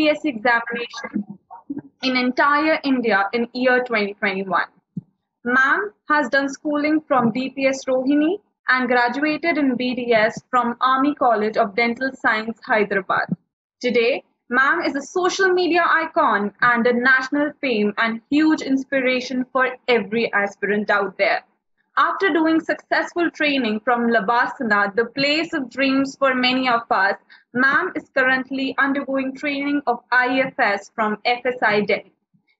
UPSC examination in entire India in year 2021. Ma'am has done schooling from DPS Rohini and graduated in BDS from Army College of Dental Science, Hyderabad. Today, Ma'am is a social media icon and a national fame and huge inspiration for every aspirant out there. After doing successful training from LBSNAA, the place of dreams for many of us, Ma'am is currently undergoing training of IFS from FSI Delhi.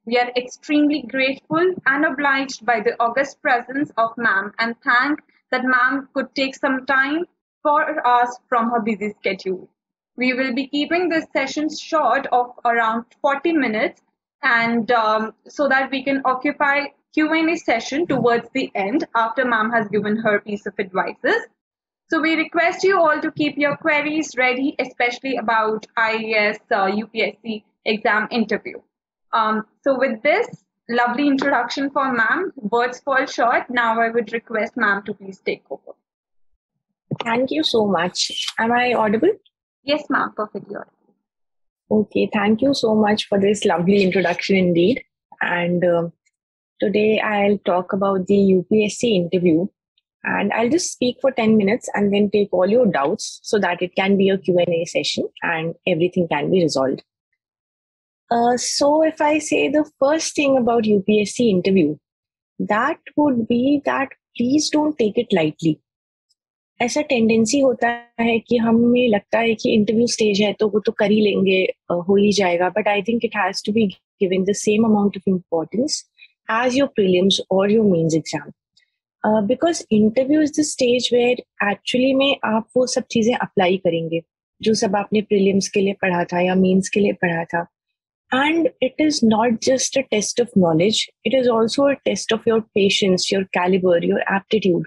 We are extremely grateful and obliged by the august presence of Ma'am and thank that Ma'am could take some time for us from her busy schedule. We will be keeping this session short of around 40 minutes and um, so that we can occupy Q&A session towards the end after ma'am has given her piece of advices. So we request you all to keep your queries ready, especially about IAS uh, UPSC exam interview. Um, so with this lovely introduction for ma'am, words fall short. Now I would request ma'am to please take over. Thank you so much. Am I audible? Yes, ma'am, perfectly audible. Okay, thank you so much for this lovely introduction indeed. And uh, Today I'll talk about the UPSC interview and I'll just speak for 10 minutes and then take all your doubts so that it can be a Q&A session and everything can be resolved. Uh, so if I say the first thing about UPSC interview, that would be that please don't take it lightly. ऐसा tendency होता है कि हमें लगता है कि interview stage है तो वो तो कर ही लेंगे हो ही जाएगा but I think it has to be given the same amount of importance as your prelims or your mains exam. Uh, because interview is the stage where actually में आप वो सब चीज़ें अप्लाई करेंगे जो सब आपने प्रीलिम्स के लिए पढ़ा था या मेंस के लिए पढ़ा था and it is not just a test of knowledge it is also a test of your patience your caliber your aptitude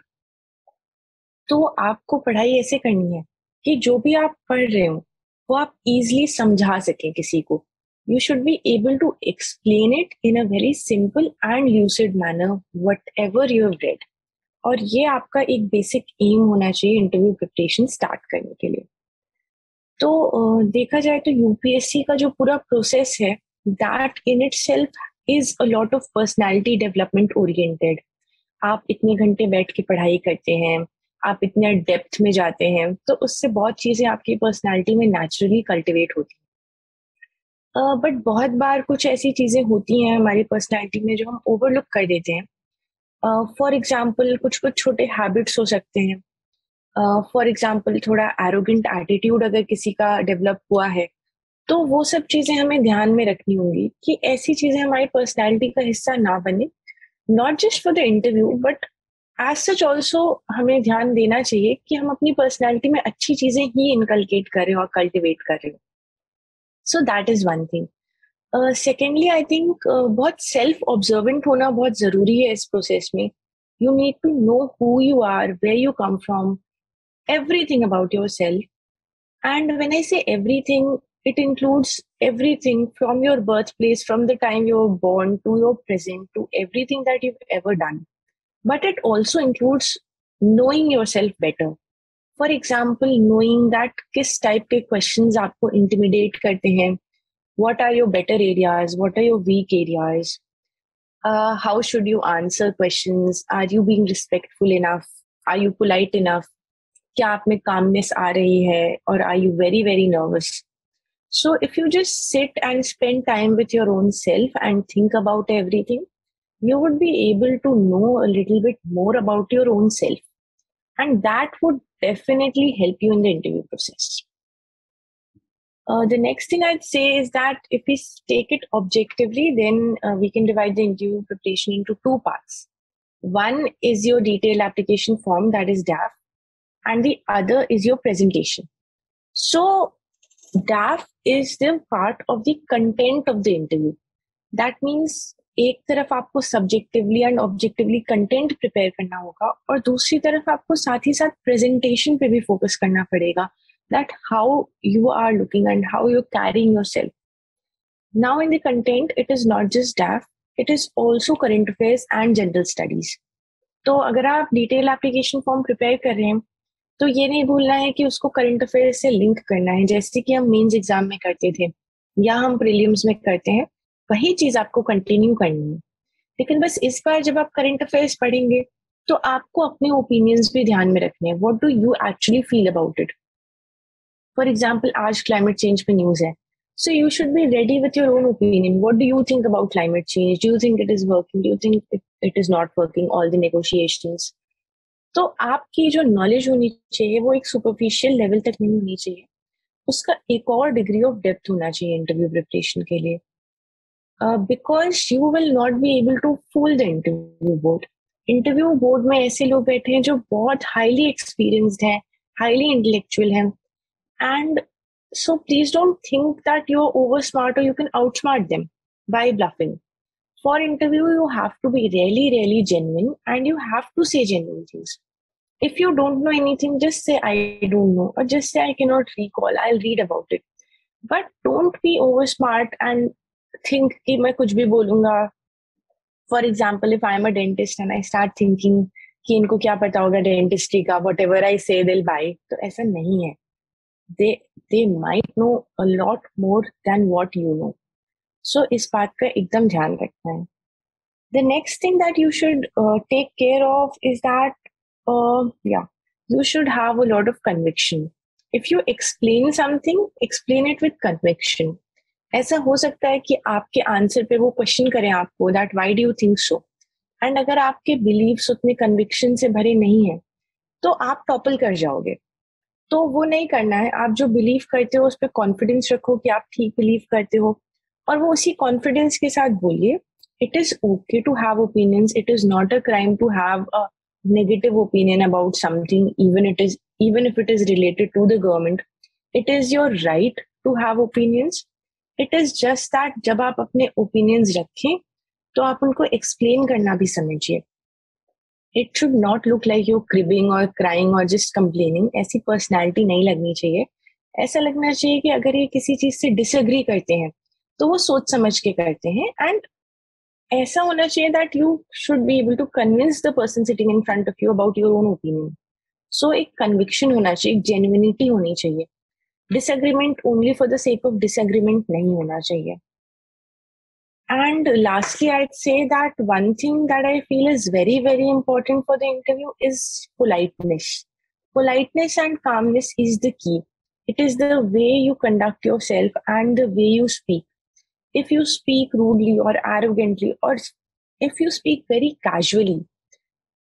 तो आपको पढ़ाई ऐसे करनी है कि जो भी आप पढ़ रहे हो वो आप इजीली समझा सकें किसी को you should be able to explain it in a very simple and lucid manner, whatever you have read. और ये आपका एक बेसिक एम होना चाहिए इंटरव्यू प्रिपरेशन स्टार्ट करने के लिए। तो देखा जाए तो यूपीएससी का जो पूरा प्रोसेस है that in itself is a lot of personality development oriented आप इतने घंटे बैठ के पढ़ाई करते हैं, आप इतने डेप्थ में जाते हैं तो उससे बहुत चीज़ें आपकी पर्सनैलिटी में नेचुरली कल्टिवेट होती बट बहुत बार कुछ ऐसी चीज़ें होती हैं हमारी पर्सनैलिटी में जो हम ओवरलुक कर देते हैं। फॉर uh, एग्ज़ाम्पल कुछ कुछ छोटे हैबिट्स हो सकते हैं। फॉर uh, एग्ज़ाम्पल थोड़ा एरोगेंट एटीट्यूड अगर किसी का डेवलप हुआ है तो वो सब चीज़ें हमें ध्यान में रखनी होंगी कि ऐसी चीज़ें हमारी पर्सनैलिटी का हिस्सा ना बने। Not just for the interview but as such also हमें ध्यान देना चाहिए कि हम अपनी पर्सनैलिटी में अच्छी चीज़ें ही इनकलकेट करें और कल्टिवेट कर। So that is one thing secondly I think बहुत सेल्फ ऑब्जर्वेंट होना बहुत जरूरी है इस प्रोसेस में you need to know who you are way you come from everything about yourself. And when I say everything, it includes everything from your birthplace, from the time you were born to your present, to everything that you've ever done. But it also includes knowing yourself better. For example knowing that किस type के question आपको intimidate करते हैं what are your better areas what are your weak areas how should you answer question are you being respectful enough are you polite enough क्या आप में calmness आ रही है और are you very very nervous so if you just sit and spend time with your own self and think about everything you would be able to know a little bit more about your own self. And that would definitely help you in the interview process. Uh, the next thing I'd say is that if we take it objectively, then uh, we can divide the interview preparation into two parts. One is your detailed application form, that is DAF, and the other is your presentation. So, DAF is the part of the content of the interview. That means एक तरफ़ आपको subjectively and objectively content prepare करना होगा और दूसरी तरफ़ आपको साथ ही साथ प्रेजेंटेशन पे भी फोकस करना पड़ेगा that how you are looking and how you carrying yourself now in the content it is not just DAF it is also current affairs and general studies तो अगर आप डिटेल एप्लीकेशन फॉर्म प्रिपेयर कर रहे हैं तो ये नहीं भूलना है कि उसको करंट अफेयर से लिंक करना है, जैसे कि हम मेंस एग्ज़ाम में करते थे, या हम प्रीलियम्स में करते हैं वही चीज़ आपको कंटिन्यू करनी है। लेकिन बस इस बार जब आप करंट अफेयर्स पढ़ेंगे तो आपको अपने ओपिनियंस भी ध्यान में रखने हैं। What do you actually feel about it for example आज क्लाइमेट चेंज पे न्यूज़ है। So you should be ready with your own opinion What do you think about climate change Do you think it is working? Do you think it, it is not working? All तो आपकी जो knowledge होनी चाहिए वो एक superficial level तक नहीं होनी चाहिए। उसका एक और डिग्री ऑफ़ डेप्थ होना चाहिए इंटरव्यू प्रिपरेशन के लिए। Because you will not be able to fool the interview board interview board में ऐसे लोग बैठे हैं जो बहुत हाईली एक्सपीरियंस्ड हैं हाईली इंटेलेक्चुअल हैं and So please don't think that you're over smart or you can outsmart them by bluffing. For interview, you have to be really, really genuine and you have to say genuine things. If you don't know anything, just say I don't know or just say I cannot recall. I'll read about it. But don't be over smart and think कि मैं कुछ भी बोलूँगा। For example if I am a dentist and I start thinking कि इनको क्या पता होगा डेंटिस्ट्री का वट एवर आई से दिल बाई तो ऐसा नहीं है। They they might know a lot more than what you know so इस बात का एकदम ध्यान रखना है। The next thing that you should take care of is that या you should have a lot of conviction if you explain something explain it with conviction ऐसा हो सकता है कि आपके आंसर पे वो क्वेश्चन करें आपको that why do you think so and अगर आपके बिलीव्स उतने कन्विक्शन से भरे नहीं है तो आप टॉपल कर जाओगे। तो वो नहीं करना है। आप जो बिलीव करते हो, उस पर कॉन्फिडेंस रखो कि आप ठीक बिलीव करते हो। और वो उसी कॉन्फिडेंस के साथ बोलिए it is okay to have opinions it is not a crime to have a negative opinion about something, even it is, even if it is related to the government. It is your right to have opinions. It is just that जब आप अपने opinions रखें तो आप उनको explain करना भी समझिए। It should not look like you cribbing और क्राइंग और जस्ट कंप्लेनिंग ऐसी पर्सनैलिटी नहीं लगनी चाहिए। ऐसा लगना चाहिए कि अगर ये किसी चीज़ से डिसअग्री करते हैं तो वो सोच समझ के करते हैं एंड ऐसा होना चाहिए that you should be able to convince the person sitting in front of you about your own opinion so एक कन्विक्शन होना चाहिए, एक जेन्युनिटी होनी चाहिए। Disagreement only for the sake of disagreement नहीं होना चाहिए। And lastly I say that one thing that I feel is very very important for the interview is politeness politeness and calmness is the key it is the way you conduct yourself and the way you speak if you speak rudely और arrogantly और if you speak very casually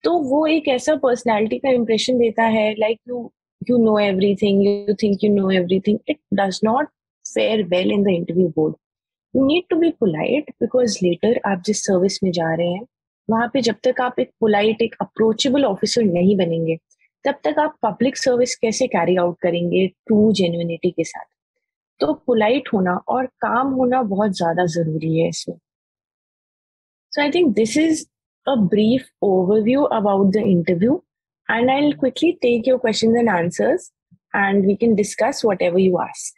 तो वो एक ऐसा personality का impression देता है like you you know everything you think you know everything it does not fare well in the interview board you need to be polite because later आप जिस service में जा रहे हैं, वहाँ पे जब तक आप एक पोलाइट एक अप्रोचेबल ऑफिसर नहीं बनेंगे, तब तक आप पब्लिक सर्विस कैसे कैरी आउट करेंगे ट्रू जेन्युनिटी के साथ? तो पोलाइट होना और काम होना बहुत ज़्यादा ज़रूरी है इसमें। So I think this is a brief overview about the interview and I'll quickly take your questions and answers and we can discuss whatever you ask.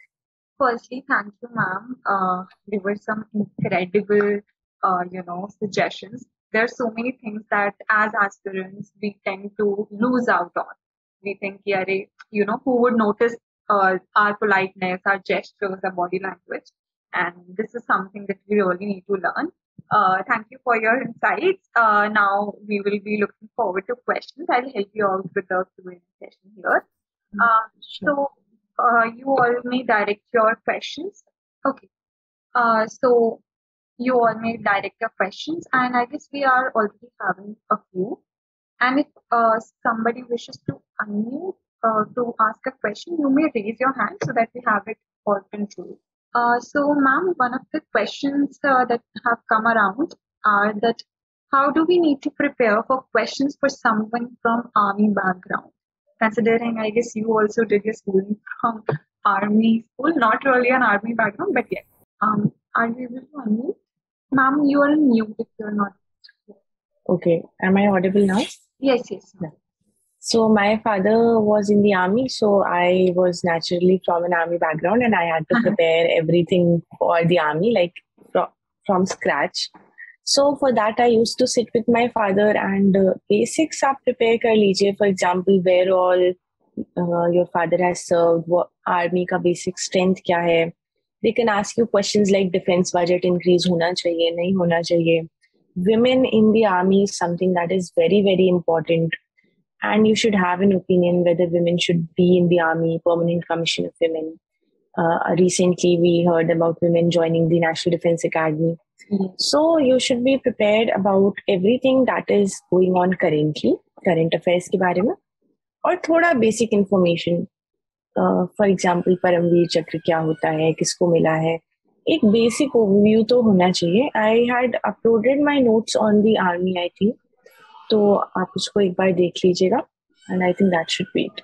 Firstly, thank you, ma'am. Uh, there were some incredible, uh, you know, suggestions. There are so many things that as aspirants we tend to lose out on. We think, yeah, you know, who would notice uh, our politeness, our gestures, our body language, and this is something that we really need to learn. Uh, thank you for your insights. Uh, now we will be looking forward to questions. I'll help you out with the Q&A session here. Mm-hmm. Uh. So uh, you all may direct your questions. Okay. Uh, so you all may direct your questions, and I guess we are already having a few. And if uh, somebody wishes to unmute uh, to ask a question, you may raise your hand so that we have it all controlled. Uh, so, ma'am, one of the questions uh, that have come around are that how do we need to prepare for questions for someone from army background? considering I guess you also did your schooling from army school, not really an army background, but yeah. Um, are you able to unmute? Ma'am, you are mute if you're not. Okay. Am I audible now? Yes, yes. Yeah. So my father was in the army, so I was naturally from an army background, and I had to uh-huh. prepare everything for the army, like from, from scratch. So for that, I used to sit with my father and uh, basics are prepare kar lijiye. For example, where all uh, your father has served, what army ka basic strength kya hai. They can ask you questions like defense budget increase hona chahiye, nahi hona chahiye. Women in the army is something that is very very important and you should have an opinion whether women should be in the army permanent commission of women uh, recently we heard about women joining the national defense academy mm-hmm. so you should be prepared about everything that is going on currently current affairs ke bare mein और थोड़ा basic information for example Paramvir Chakra क्या होता है किसको मिला है एक basic overview तो होना चाहिए I had uploaded my notes on the army I think तो आप उसको एक बार देख लीजिएगा and I think that should be it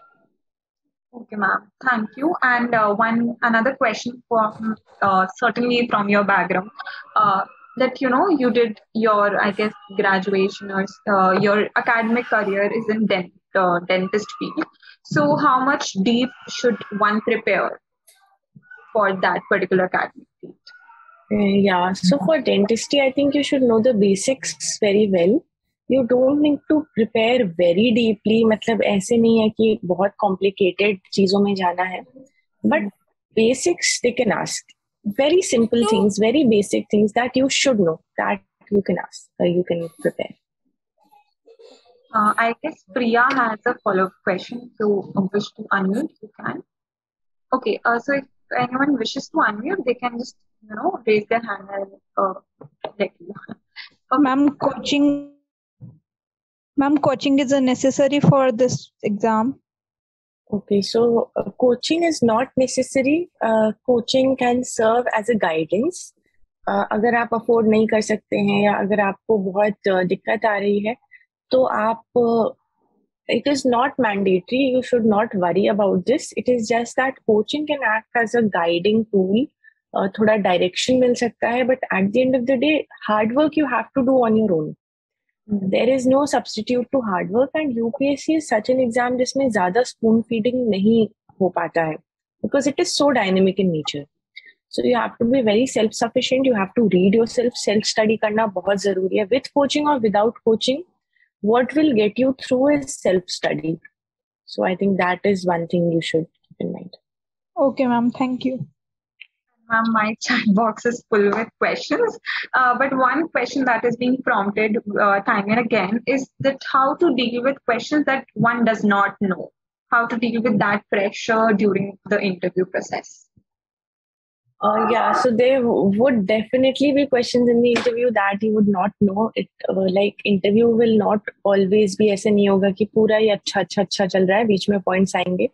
Okay, ma'am. Thank you. And uh, one another question for uh, certainly from your background uh, that you know you did your I guess graduation or uh, your academic career is in dent uh, dentist field. So, how much deep should one prepare for that particular academic field? Uh, yeah, so for dentistry, I think you should know the basics very well. You don't need to prepare very deeply. मतलब ऐसे नहीं है कि बहुत complicated चीज़ों में जाना है. But basics they can ask. Very simple things, very basic things that you should know that you can ask or you can prepare. Uh, I guess Priya has a follow-up question. So, wish to unmute, you can. Okay. Uh, so, if anyone wishes to unmute, they can just you know raise their hand and uh, let you. Okay. Ma'am, ma'am coaching is necessary for this exam. Okay so uh, coaching is not necessary. Uh, coaching can serve as uh, अगर आप afford नहीं कर सकते हैं या अगर आपको बहुत uh, दिक्कत आ रही है तो आप it is not mandatory you should not worry about this it is just that coaching can act as a guiding tool थोड़ा डायरेक्शन मिल सकता है but at the end of the day hard work you have to do on your own there is no substitute to hard work and UPSC is such an exam जिसमें ज़्यादा spoon feeding नहीं हो पाता है because it is so dynamic in nature so you have to be very self sufficient you have to read yourself self study करना बहुत ज़रूरी है विथ कोचिंग और without coaching what will get you through is self study. So I think that is one thing you should keep in mind. Okay, ma'am. Thank you. Ma'am, my chat box is full with questions. Uh, but one question that is being prompted uh, time and again is that how to deal with questions that one does not know. How to deal with that pressure during the interview process. Uh, yeah, so there would definitely be questions in the interview that you would not know. It uh, like interview will not always be ऐसे नहीं होगा कि पूरा ही अच्छा अच्छा अच्छा चल रहा है बीच में points आएंगे.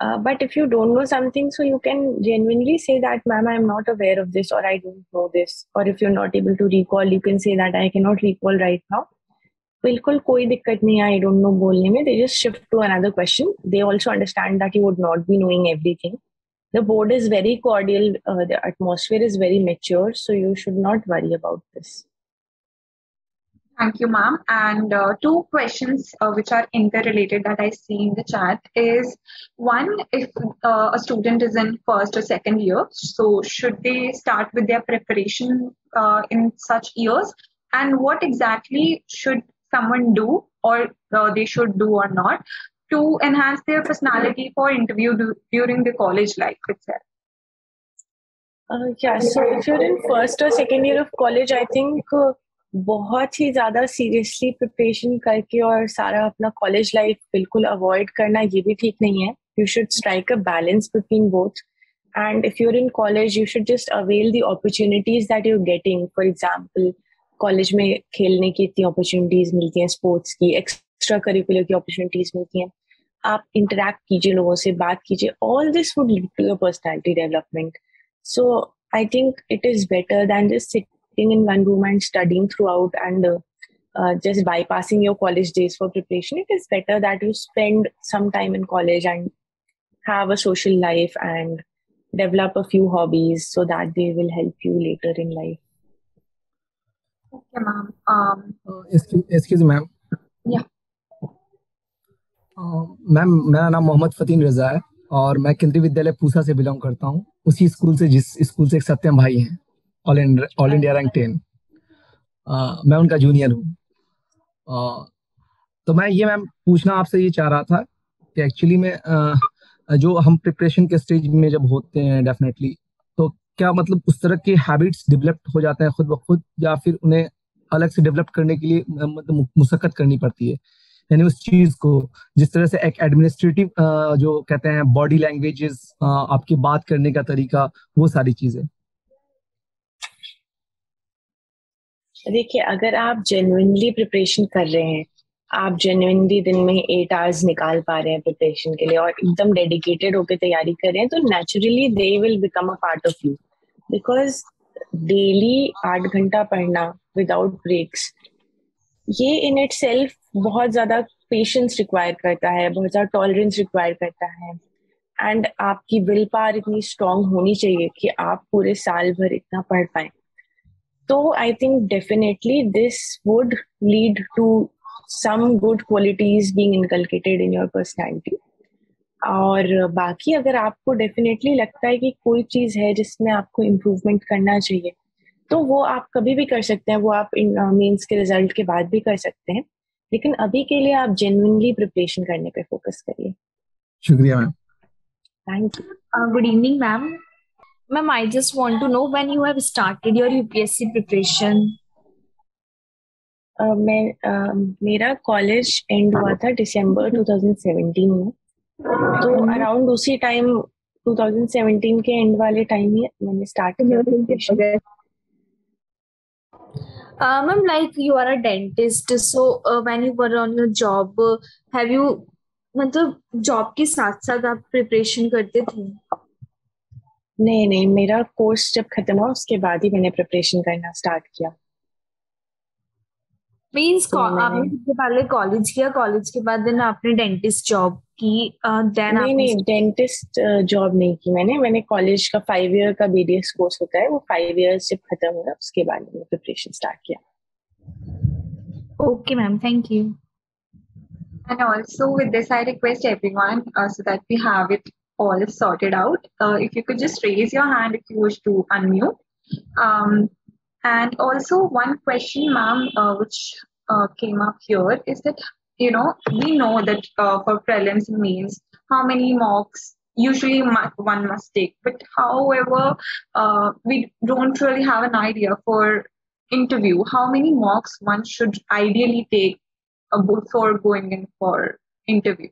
Uh, but if you don't know something, so you can genuinely say that, ma'am, I'm not aware of this or I don't know this. Or if you're not able to recall, you can say that I cannot recall right now. बिल्कुल कोई दिक्कत नहीं I don't know बोलने में they just shift to another question they also understand that you would not be knowing everything the board is very cordial uh, the atmosphere is very mature so you should not worry about this Thank you, ma'am. And uh, two questions uh, which are interrelated that I see in the chat is one, if uh, a student is in first or second year, so should they start with their preparation uh, in such years? And what exactly should someone do or uh, they should do or not to enhance their personality for interview do, during the college life itself? Uh, yeah, so if you're in first or second year of college, I think बहुत ही ज़्यादा seriously preparation करके और सारा अपना college life बिल्कुल avoid करना ये भी ठीक नहीं है। You should strike a balance between both and if you're in college you should just avail the opportunities that you're getting for example college में खेलने की इतनी अपॉर्चुनिटीज़ मिलती हैं स्पोर्ट्स की एक्स्ट्रा करिकुलर की अपॉर्चुनिटीज़ मिलती हैं। आप इंटरेक्ट कीजिए लोगों से, बात कीजिए। All this would lead to your personality development so I think it is better than just sitting in one room and studying throughout and just bypassing your college days for preparation, it is better that you spend some time in college and have a social life and develop a few hobbies so that they will help you later in life. Okay, ma'am. Um, uh, excuse, excuse me, ma'am. Yeah. Ma'am मेरा नाम मोहम्मद फतीन रजा है और मैं केंद्रीय विद्यालय पूसा से belong करता हूँ उसी स्कूल से जिस स्कूल से एक सत्यम भाई हैं all all India rank ten मैं उनका जूनियर हूँ। तो मैं ये मैम पूछना आपसे ये चाह रहा था कि एक्चुअली में uh, जो हम प्रिपरेशन के स्टेज में जब होते हैं डेफिनेटली तो क्या मतलब उस तरह के हैबिट्स डेवलप हो जाते हैं खुद ब खुद या फिर उन्हें अलग से डेवलप करने के लिए मतलब मुशक्कत करनी पड़ती है? यानी उस चीज़ को जिस तरह से एक एडमिनिस्ट्रेटिव जो कहते हैं बॉडी लैंग्वेजेस आपकी बात करने का तरीका वो सारी चीज़ें। देखिए, अगर आप जेन्युइनली प्रिपरेशन कर रहे हैं, आप जेन्युइनली दिन में एट आवर्स निकाल पा रहे हैं प्रिपरेशन के लिए और एकदम डेडिकेटेड होकर तैयारी कर रहे हैं तो naturally they will become a part of you because daily आठ घंटा पढ़ना विदाउट ब्रेक्स ये इन इट सेल्फ बहुत ज़्यादा पेशेंस रिक्वायर करता है, बहुत ज़्यादा टॉलरेंस रिक्वायर करता है। एंड आपकी विल पावर इतनी स्ट्रांग होनी चाहिए कि आप पूरे साल भर इतना पढ़ पाए। तो I think definitely this would lead to some good qualities being inculcated in your personality और बाकी अगर आपको डेफिनेटली लगता है कि कोई चीज़ है जिसमें आपको इम्प्रूवमेंट करना चाहिए तो वो आप कभी भी कर सकते हैं वो आप इन मीन्स के रिज़ल्ट के बाद भी कर सकते हैं। लेकिन अभी के लिए आप जेन्युइनली प्रिपरेशन करने पे फोकस करिए। शुक्रिया ma'am. Thank you good evening ma'am ma'am I just want to know when you have started your UPSC preparation मैं uh, मेरा कॉलेज एंड हुआ था दिसंबर 2017 में। तो अराउंड mm-hmm. उसी टाइम 2017 के एंड वाले टाइम ही मैंने स्टार्ट किया preparation uh, ma'am like you are a dentist so uh, when you were on your job uh, have you मतलब जॉब के साथ साथ आप प्रिपरेशन करते थे? नहीं नहीं मेरा कोर्स जब खत्म हुआ उसके बाद ही मैंने प्रिपरेशन करना स्टार्ट किया। मीन्स तो आपने सबसे पहले कॉलेज किया कॉलेज के बाद देन आपने डेंटिस्ट जॉब की देन नहीं नहीं डेंटिस्ट जॉब नहीं की मैंने। मैंने कॉलेज का फाइव ईयर का बीडीएस कोर्स होता है वो फाइव ईयर्स जब खत्म हुआ उसके बाद मैंने प्रिपरेशन स्टार्ट किया। Okay ma'am thank you And also with this, I request everyone uh, so that we have it all sorted out. Uh, if you could just raise your hand if you wish to unmute. Um, and also one question, ma'am, uh, which uh, came up here is that you know we know that uh, for prelims and mains how many mocks usually one must take but however uh, we don't really have an idea for interview how many mocks one should ideally take uh, before going in for interview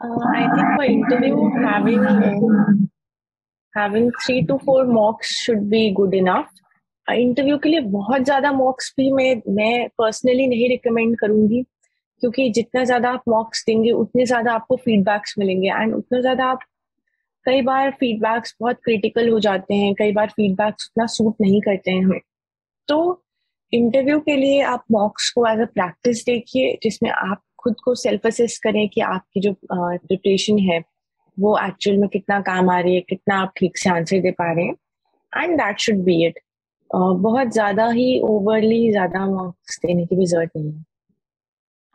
uh, i think for interview having having three to four mocks should be good enough. Interview के लिए बहुत ज़्यादा मॉक्स भी मैं मैं personally नहीं recommend करूँगी क्योंकि जितना ज़्यादा आप मॉक्स देंगे उतने ज़्यादा आपको फीडबैक्स मिलेंगे एंड उतना ज़्यादा आप कई बार फीडबैक्स बहुत क्रिटिकल हो जाते हैं कई बार फीडबैक्स उतना सूट नहीं करते हैं हमें। तो इंटरव्यू के लिए आप मॉक्स को एज अ प्रैक्टिस देखिए जिसमें आप खुद को सेल्फ असेस करें कि आपकी जो प्रिपरेशन है वो एक्चुअल में कितना काम आ रही है कितना आप ठीक से आंसर दे पा रहे हैं and that should be it बहुत ज़्यादा ही ओवरली ज़्यादा मार्क्स देने की भी ज़रूरत नहीं है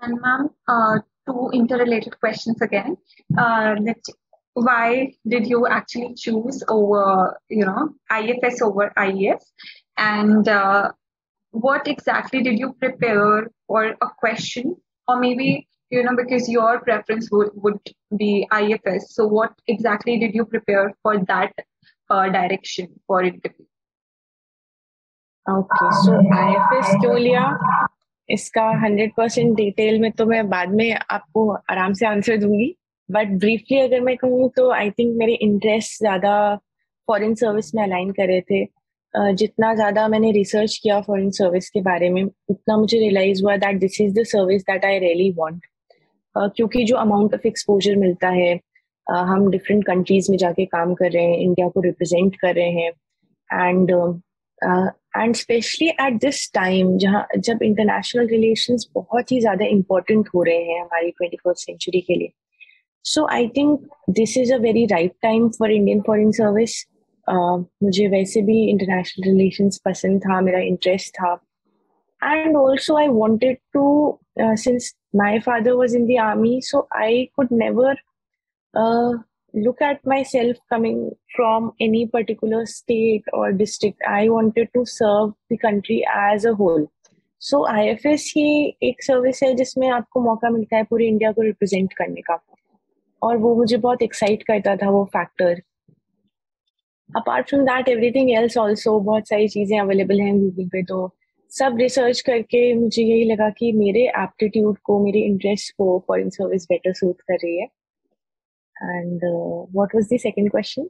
And ma'am, uh, two interrelated questions again. Uh, that why did you actually choose over, you know, IFS over IES? And uh, what exactly did you prepare for a question? Or maybe, you know, because your preference would, would be IFS. So what exactly did you prepare for that uh, direction for interview? Okay so IFS क्यों लिया इसका hundred percent detail में तो मैं बाद में आपको आराम से आंसर दूँगी बट ब्रीफली अगर मैं कहूँ तो आई थिंक मेरे इंटरेस्ट ज़्यादा फॉरेन सर्विस में अलाइन कर रहे जितना ज़्यादा मैंने रिसर्च किया फॉरेन सर्विस के बारे में उतना मुझे रियलाइज़ हुआ that this is the service that I really want क्योंकि जो अमाउंट ऑफ़ एक्सपोजर मिलता है uh, हम डिफरेंट कंट्रीज़ में जाके काम कर रहे हैं इंडिया को रिप्रेजेंट कर रहे हैं and and specially at this time जहाँ जब इंटरनेशनल रिलेशंस बहुत ही ज़्यादा इम्पोर्टेंट हो रहे हैं हमारी ट्वेंटी फ़र्स्ट सेंचुरी के लिए. So I think this is a very right time for Indian foreign service मुझे वैसे भी इंटरनेशनल रिलेशंस पसंद था, मेरा इंटरेस्ट था and also I wanted to since my father was in the army so I could never look at myself coming from any particular state or district. I wanted to serve the country as a whole. So I F S ही एक service है जिसमें आपको मौका मिलता है पूरे India को represent करने का और वो मुझे बहुत एक्साइट करता था, वो factor apart from that everything else also बहुत सारी चीज़ें अवेलेबल हैं गूगल पे तो सब रिसर्च करके मुझे यही लगा कि मेरे एप्टीट्यूड को मेरे इंटरेस्ट को फॉरेन सर्विस बेटर सूट कर रही है and what was the second question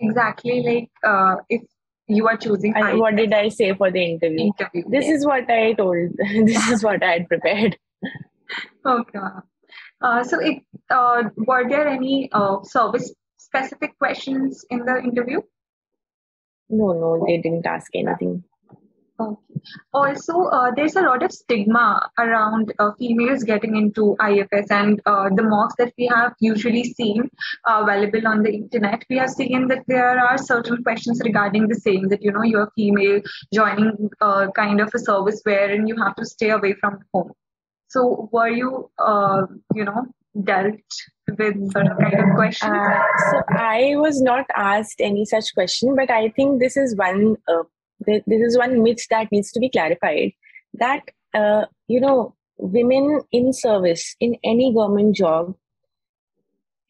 exactly like uh, if you are choosing And what did I say for the interview? interview This yes. is what I told. this is what I had prepared. okay uh, so it, uh, were there any uh, service specific questions in the interview No, no, they didn't ask anything. Okay. Also, uh, there's a lot of stigma around uh, females getting into IFS, and uh, the mocks that we have usually seen available on the internet. We have seen that there are certain questions regarding the same that you know you're female joining uh, kind of a service wherein you have to stay away from home. So, were you, uh, you know, dealt with certain kind of questions? Uh, so I was not asked any such question, but I think this is one. Uh, th- this is one myth that needs to be clarified. That uh, you know, women in service in any government job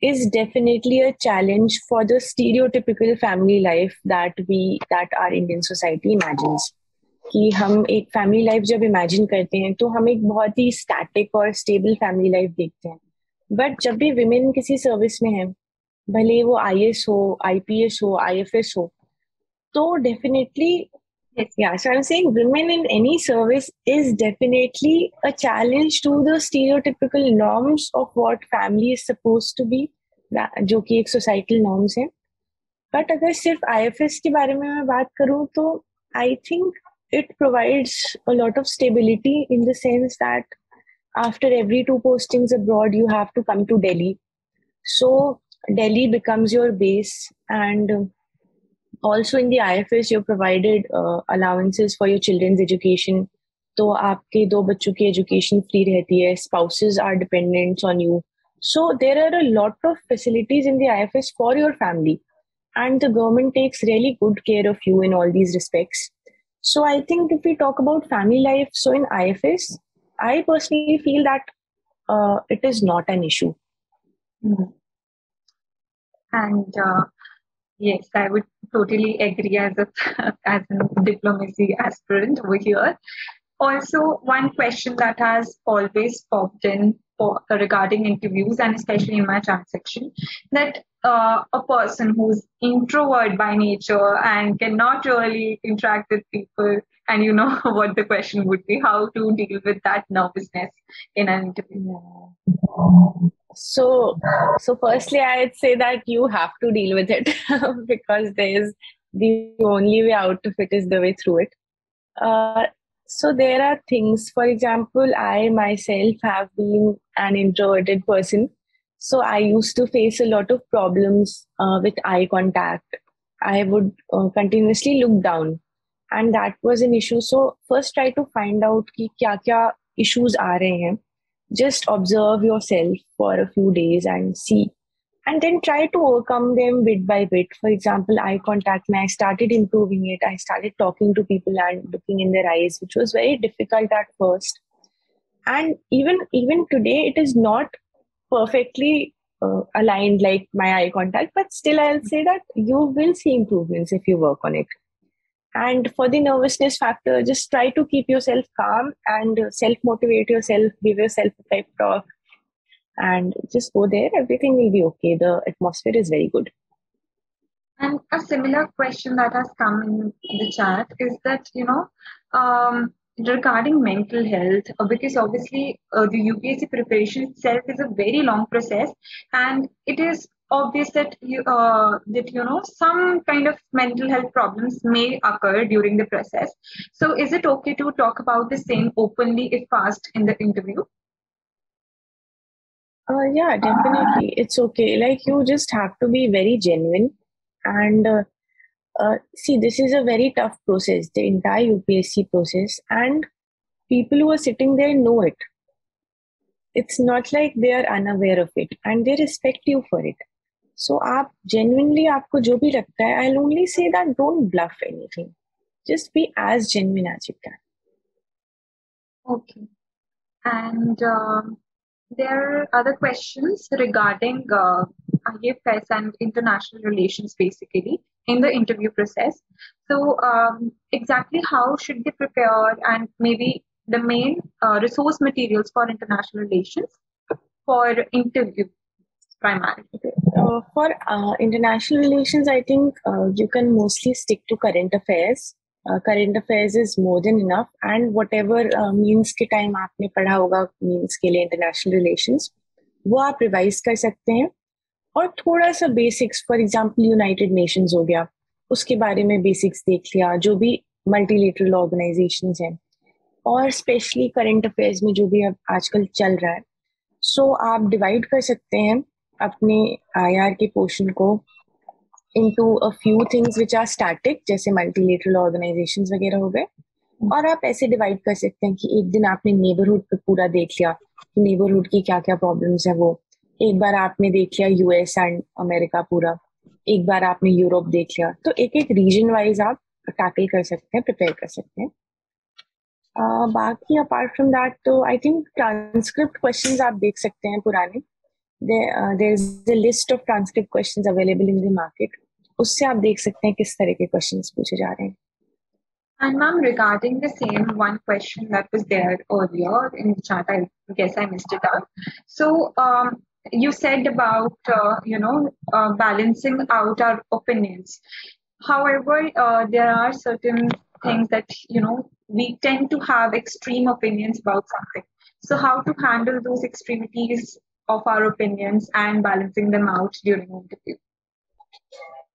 is definitely a challenge for the stereotypical family life that we that our Indian society imagines. कि हम एक family life जब imagine करते हैं तो हम एक बहुत ही स्टैटिक और स्टेबल फैमिली लाइफ देखते हैं बट जब भी विमेन किसी सर्विस में है भले वो आई एस हो आई पी एस हो आई एफ़ एस हो तो definitely service is definitely a challenge to the stereotypical norms of what family is suppose to be जो कि एक सोसाइटल नॉर्म्स है. बट अगर सिर्फ़ आई एफ़ एस के बारे में मैं बात करूँ तो I think it provides a lot of stability in the sense that after every two postings abroad you have to come to delhi so delhi becomes your base and uh, also in the ifs you're provided uh, allowances for your children's education तो आपके दो बच्चों की education free रहती है spouses are dependents on you so there are a lot of facilities in the ifs for your family and the government takes really good care of you in all these respects so I think if we talk about family life, so in IFS, I personally feel that uh, it is not an issue. Mm. And uh, yes, I would totally agree as a as a diplomacy aspirant over here. Also, one question that has always popped in for regarding interviews and especially in my transaction that uh, a person who's introvert by nature and cannot really interact with people and you know what the question would be how to deal with that nervousness in an interview So, so firstly, I'd say that you have to deal with it because there's the only way out of it is the way through it. Uh, so there are things. For example, I myself have been an introverted person, so I used to face a lot of problems uh, with eye contact. I would uh, continuously look down, and that was an issue. So first, try to find out कि क्या क्या issues आ रहे हैं just observe yourself for a few days and see and then try to overcome them bit by bit for example eye contact and i started improving it i started talking to people and looking in their eyes which was very difficult at first and even even today it is not perfectly uh, aligned like my eye contact but still i'll say that you will see improvements if you work on it and for the nervousness factor just try to keep yourself calm and self motivate yourself give yourself a pep talk. And just go there. Everything will be okay. The atmosphere is very good. And a similar question that has come in the chat is that, you know, um, regarding mental health, uh, because obviously uh, the UPSC preparation itself is a very long process, and it is obvious that you uh, that you know some kind of mental health problems may occur during the process. So, is it okay to talk about the same openly if asked in the interview? uh, yeah definitely. It's okay. Like you just have to be very genuine. And uh, uh, see this is a very tough process the entire upsc process. And people who are sitting there know it. It's not like they are unaware of it. And they respect you for it so आप genuinely आपको जो भी लगता है I'll only say that don't bluff anything just be as genuine as you can Okay. And um, there are other questions regarding uh, IFS and international relations basically in the interview process. So, um, exactly how should they prepare and maybe the main uh, resource materials for international relations for interview primarily? Uh, for uh, international relations, I think uh, you can mostly stick to current affairs. Current affairs is more than enough and whatever means के time आपने पढ़ा होगा means के लिए international relations वो आप revise कर सकते हैं। और थोड़ा सा basics for example United Nations हो गया उसके बारे में बेसिक्स देख लिया जो भी मल्टीलेटरल ऑर्गेनाइजेशन हैं। और स्पेशली करंट अफेयर्स में जो भी अब आजकल चल रहा है सो so, आप डिवाइड कर सकते हैं। अपने आईआर के पोर्शन को into a few things which are static जैसे मल्टीलेटरल ऑर्गेनाइजेशन वगैरह हो गए। और आप ऐसे डिवाइड कर सकते हैं कि एक दिन आपने नेबरहुड पे पूरा देख लिया कि नेबरहुड की क्या क्या प्रॉब्लम्स है वो। एक बार आपने देख लिया यूएस एंड अमेरिका पूरा। एक बार आपने यूरोप देख लिया। तो एक एक रीजन वाइज आप टैकल कर सकते हैं प्रिपेयर कर सकते हैं। uh, बाकी अपार्ट फ्रॉम दैट तो आई थिंक ट्रांसक्रिप्ट क्वेश्चंस आप देख सकते हैं पुराने। There is a list of transcript questions available in the market उससे आप देख सकते हैं किस तरह के क्वेश्चंस पूछे जा रहे हैं And ma'am, regarding the same one question that was there earlier in the chat, I guess I missed it out. So um, you said about uh, you know uh, balancing out our opinions. However, uh, there are certain things that you know we tend to have extreme opinions about something. So how to handle those extremities of our opinions and balancing them out during an interview?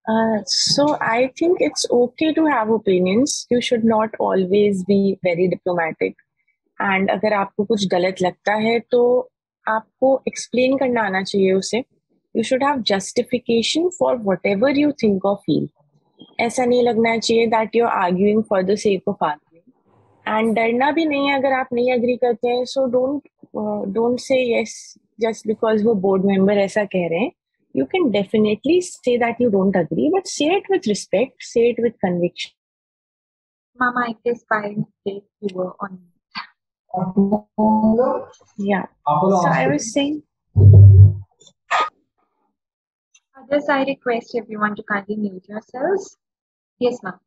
Uh, so I think it's okay to have opinions. You should not always be very diplomatic. And अगर आपको कुछ गलत लगता है तो आपको explain करना आना चाहिए उसे You should have justification for whatever you think or feel. ऐसा नहीं लगना चाहिए that you're arguing for the sake of arguing. And डरना भी नहीं है अगर आप नहीं agree करते हैं so don't uh, don't say yes just because वो board member ऐसा कह रहे हैं you can definitely say that you don't agree but say it with respect say it with conviction mama i guess by mistake you were on yeah so i was saying others i request everyone to kindly mute yourselves yes ma'am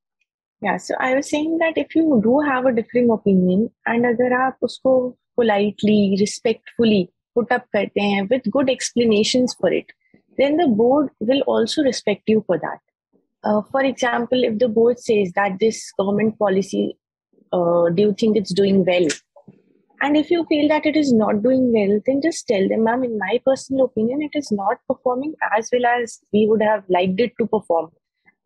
yeah so i was saying that if you do have a differing opinion and agar aap usko politely respectfully up with good explanations for it then the board will also respect you for that. Uh, for example if the board says that this government policy uh, do you think it's doing well? And if you feel that it is not doing well then just tell them ma'am in my personal opinion it is not performing as well as we would have liked it to perform.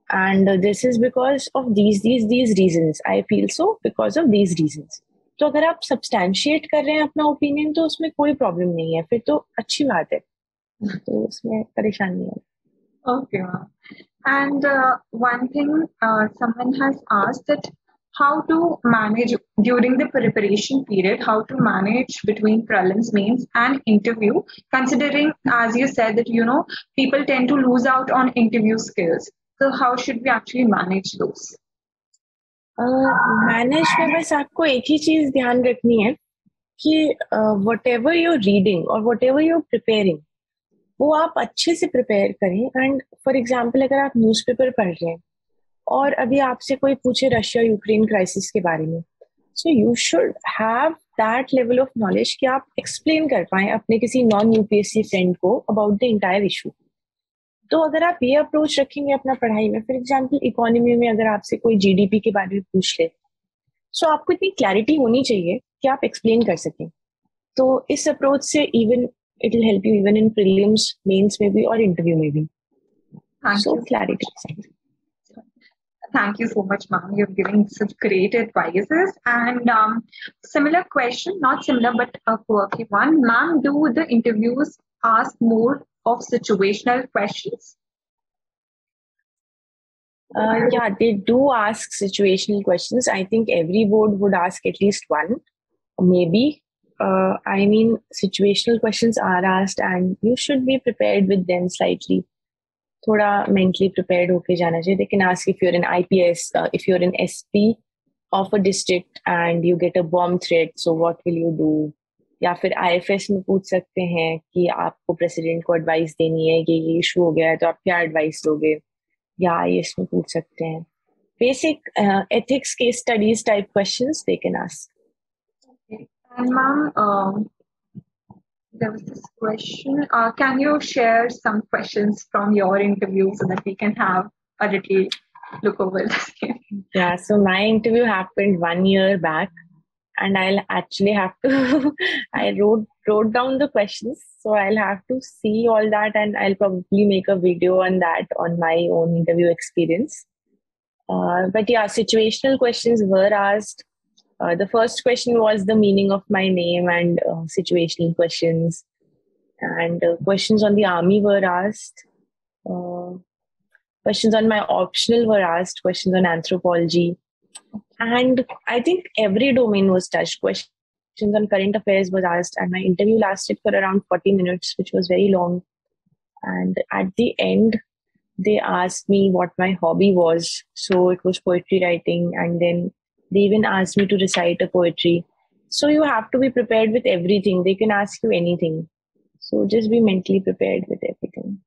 And this is because of these these these reasons. I feel so because of these reasons तो अगर आप substantiate कर रहे हैं अपना opinion तो उसमें कोई प्रॉब्लम नहीं है फिर तो अच्छी बात है तो उसमें परेशान नहीं होगा okay and uh, one thing uh, someone has asked that how to manage during the preparation period how to manage between prelims mains and interview considering as you said that you know people tend to lose out on interview skills so how should we actually manage those Manage में बस आपको एक ही चीज़ ध्यान रखनी है कि whatever you're reading और whatever you're preparing वो आप अच्छे से प्रिपेयर करें एंड फॉर एग्ज़ाम्पल अगर आप न्यूज़पेपर पढ़ रहे हैं और अभी आपसे कोई पूछे रशिया यूक्रेन क्राइसिस के बारे में so you should have that level of knowledge कि आप एक्सप्लेन कर पाए अपने किसी नॉन यूपीएससी फ्रेंड को अबाउट द इंटायर इशू तो अगर आप ये अप्रोच रखेंगे अपना पढ़ाई में फॉर एग्ज़ाम्पल इकोनॉमी में अगर आपसे कोई जीडीपी के बारे में पूछ ले सो आपको इतनी क्लैरिटी होनी चाहिए कि आप एक्सप्लेन कर सकें। तो इस अप्रोच से even it will help you even in prelims mains में भी और इंटरव्यू में भी। So clarity thank you so much ma'am. You're giving such great advices and um, similar question not similar but a quirky one. Ma'am do the interviews ask more of situational questions? Uh, yeah, they do ask situational questions. I think every board would ask at least one, maybe uh, I mean, situational questions are asked, and you should be prepared with them slightly. थोड़ा mentally prepared होके जाना चाहिए. They can ask if you're an IPS, uh, if you're an SP of a district and you get a bomb threat, so what will you do? या फिर IFS में पूछ सकते हैं कि आपको प्रेसिडेंट को एडवाइस देनी है ये ये इशू हो गया है तो आप क्या एडवाइस दोगे या आईएएस में पूछ सकते हैं basic ethics case studies type questions they can ask And ma'am, um, there was this question. Uh, can you share some questions from your interview so that we can have a little look over same? Yeah, so my interview happened one year back, and I'll actually have to. I wrote wrote down the questions, so I'll have to see all that, and I'll probably make a video on that on my own interview experience. Uh, but yeah, situational questions were asked. Uh, the first question was the meaning of my name and uh, situational questions, and uh, questions on the army were asked. Uh, questions on my optional were asked. Questions on anthropology, and I think every domain was touched. Questions on current affairs was asked, and my interview lasted for around forty minutes, which was very long. And at the end, they asked me what my hobby was. So it was poetry writing, and then they even asked me to recite a poetry. So you have to be prepared with everything. They can ask you anything. So just be mentally prepared with everything.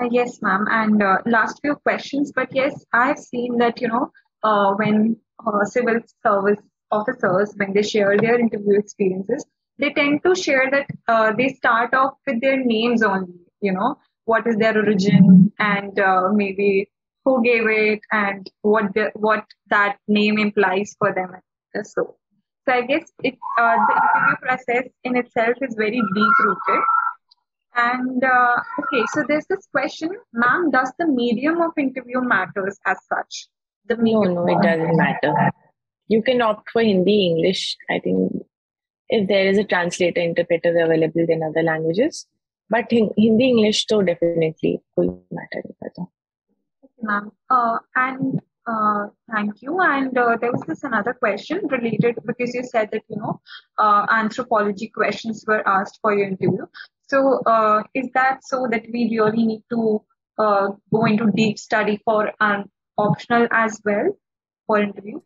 Uh, yes, ma'am. And uh, last few questions, but yes, I've seen that you know uh, when uh, civil service officers when they share their interview experiences, they tend to share that uh, they start off with their names only. You know what is their origin and uh, maybe who gave it and what the, what that name implies for them. So, so I guess it uh, the interview process in itself is very deep rooted. And uh, okay, so there's this question, ma'am, does the medium of interview matters as such? the no no it doesn't matter. You can opt for hindi english. I think if there is a translator interpreter available in other languages. But hindi english so definitely will matter ma'am uh, and uh, thank you. And uh, there was this another question related because you said that you know uh, anthropology questions were asked for your interview. So uh, is that so that we really need to uh, go into deep study for um, optional as well for interview?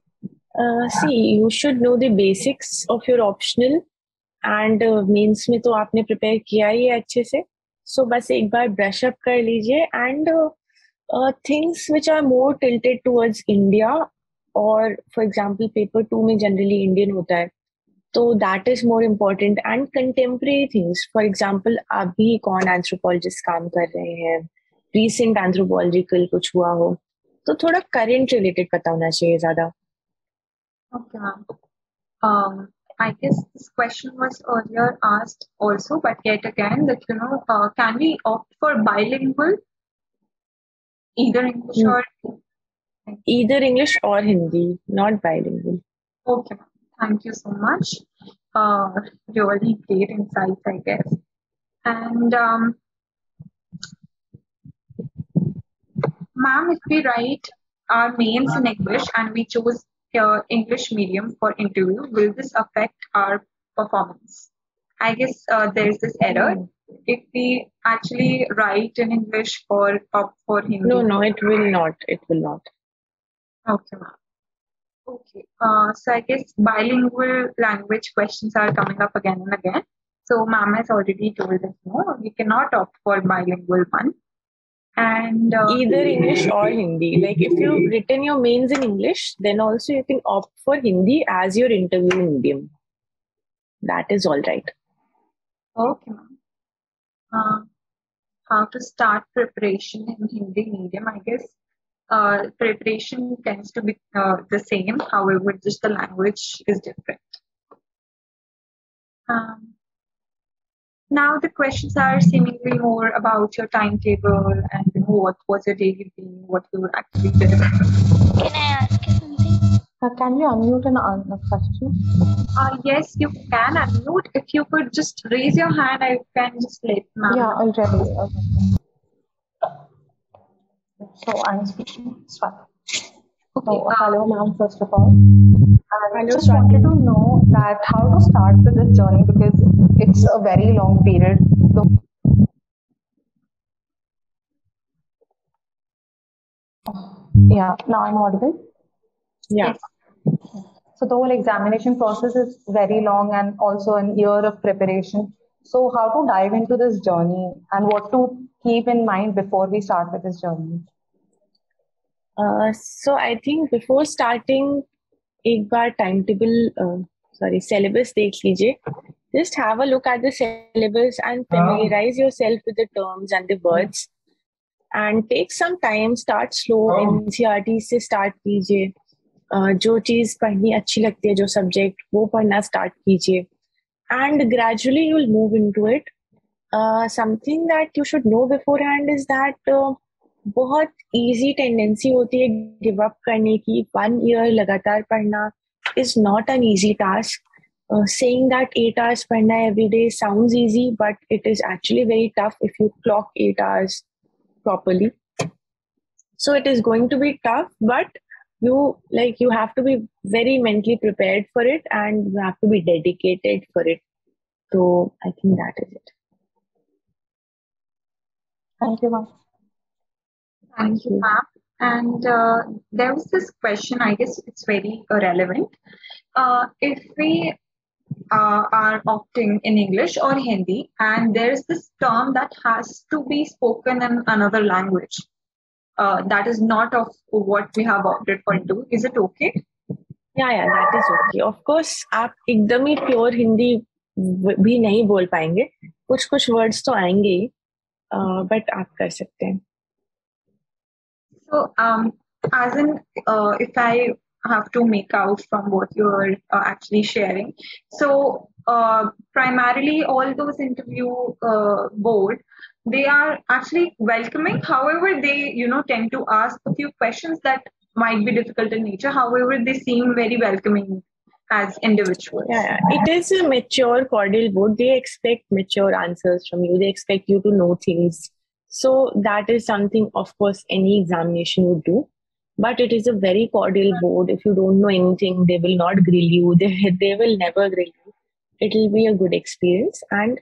Uh, see, you should know the basics of your optional. And uh, में तो आपने prepare किया ही है अच्छे से। सो बस एक बार brush up कर लीजिए। And things which are more tilted towards India और फॉर एग्जांपल पेपर टू में जनरली इंडियन होता है। तो that is more important and contemporary things for example अभी कौन एंथ्रोपोलॉजिस्ट काम कर रहे हैं? रिसेंट एंथ्रोपोलॉजिकल कुछ हुआ हो। तो थोड़ा करंट रिलेटेड पता होना चाहिए ज्यादा Okay, ma'am. Um, I guess this question was earlier asked also, but yet again, that you know, uh, can we opt for bilingual, either English Hmm. or either English or Hindi, not bilingual. okay? ma'am. Thank you so much. Uh, really great insights, I guess. And um, ma'am, if we write our names in English and we choose uh, English medium for interview, will this affect our performance? I guess uh, there is this error. If we actually write in English for for Hindi. No, no, it will not. It will not. Okay, ma'am. Okay. Uh, so I guess bilingual language questions are coming up again and again. So ma'am has already told us no, we cannot opt for bilingual one. And uh, Either English or Hindi. Like if you've written your mains in English, then also you can opt for Hindi as your interview medium. That is all right. Okay, ma'am. Uh, how to start preparation in Hindi medium? I guess uh, preparation tends to be uh, the same. However, just the language is different. Um, now the questions are seemingly more about your timetable and you know, what was your daily routine, what you were actually doing. Can I ask you something? Uh, can you unmute and answer the question? Uh, yes, you can unmute. If you could just raise your hand, I can just let ma'am. Yeah, know. I'll tell. Okay. So I'm speaking Swati. Okay, So, uh, hello, ma'am, first of all. I just wanted to know that how to start with this journey because it's a very long period. So, yeah, now I'm audible. Yeah. So So the whole examination process is very long and also an year of preparation. So how to dive into this journey and what to keep in mind before we start with this journey? Uh, so I think before starting, एक बार time table sorry syllabus देख लीजिए। Just have a look at the syllabus and familiarize yourself with the terms and the words and take some time start slow in NCERT से start कीजिए। uh, जो चीज पढ़नी अच्छी लगती है जो सब्जेक्ट वो पढ़ना स्टार्ट कीजिए। And gradually you will move into it something that you should know before is that बहुत इजी टेंडेंसी होती है गिव अप करने की। वन ईयर लगातार पढ़ना is not an easy task saying that eight hours पढ़ना every day sound easy but it is actually very tough if you clock eight hours properly so it is going to be tough but you like you have to be very mentally prepare for it and you have to be dedicated for it तो I think that is it thank you ma'am Thank you, ma'am. And uh, there was this question, I guess it's very uh, relevant. Uh, if we uh, are opting in English or Hindi, and there is this term that has to be spoken in another language uh, that is not of what we have opted for into, is it okay? या या that is okay of course आप एकदम ही pure Hindi भी नहीं बोल पाएंगे कुछ कुछ वर्ड्स तो आएंगे ही बट आप कर सकते हैं so, um, as in, uh, if I have to make out from what you're uh, actually sharing, so uh, primarily all those interview uh, board, they are actually welcoming. However, they you know tend to ask a few questions that might be difficult in nature. However, they seem very welcoming as individuals. Yeah, it is a mature cordial board. They expect mature answers from you. They expect you to know things. So that is something, of course, any examination would do. But it is a very cordial board. If you don't know anything, they will not grill you. They they will never grill you. It will be a good experience, and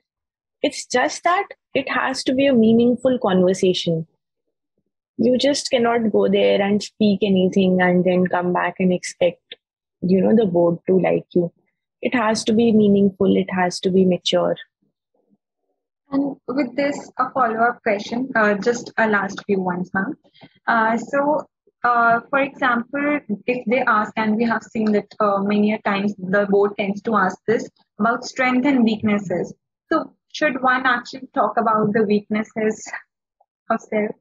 it's just that it has to be a meaningful conversation. You just cannot go there and speak anything and then come back and expect, you know, the board to like you. It has to be meaningful. It has to be mature. And with this, a follow-up question, uh, just a last few ones, ma'am. Uh, so, uh, for example, if they ask, and we have seen that uh, many a times the board tends to ask this about strength and weaknesses. So, should one actually talk about the weaknesses of self?